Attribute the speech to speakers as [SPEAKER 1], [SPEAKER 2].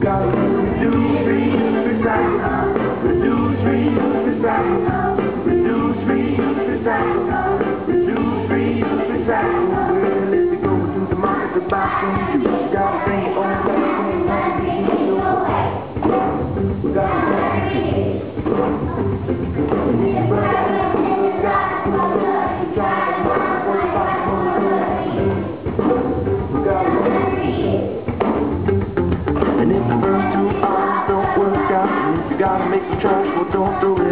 [SPEAKER 1] gotta reduce, recycle. Reduce, reuse, recycle. Reduce, reuse, recycle. Reduce, reuse, recycle. Well, let it go to the market to buy some juice. Gotta bring it on to We gotta make it. We.